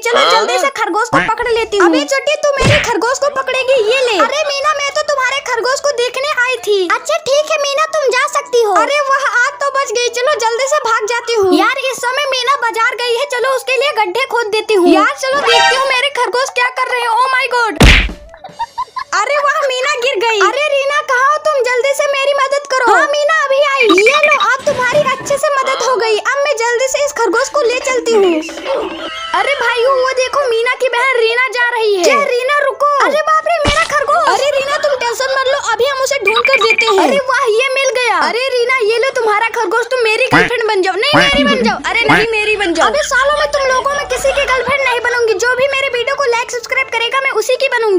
चलो जल्दी से खरगोश को पकड़ लेती हूँ। अबे छोटी तू मेरे खरगोश को पकड़ेगी ये ले। अरे मीना मैं तो तुम्हारे खरगोश को देखने आई थी। अच्छा ठीक है मीना तुम जा सकती हो। अरे वह आग तो बच गई चलो जल्दी से भाग जाती हूँ। यार इस समय मीना बाज़ार गई है चलो उसके लिए गड्ढे खोद देती हूँ। यार चलो देखती हूँ मेरे खरगोश क्या कर रहे हैं। ओ माई गॉड अरे वाह मीना गिर गई। अरे रीना कहा तुम? जल्दी से मेरी मदद करो। हाँ मीना अभी आई। ये लो अब तुम्हारी अच्छे से मदद हो गई। अब मैं जल्दी से इस खरगोश को ले चलती हूँ। अरे भाई वो देखो मीना की बहन रीना जा रही है। क्या रीना रुको। अरे बाप रे मेरा खरगोश। अरे रीना तुम टेंशन मत लो अभी हम उसे ढूंढ कर देते हैं। अरे वाह ये मिल गया। अरे रीना ये लो तुम्हारा खरगोश तुम मेरी गर्लफ्रेंड बन जाओ। नहीं मेरी बन जाओ। अरे नहीं मेरी बन जाओ। अभी सालों में तुम लोगों में किसी की गर्लफ्रेंड नहीं बनूँगी। जो भी मेरे वीडियो को लाइक सब्सक्राइब करेगा मैं उसी की बनूँगी।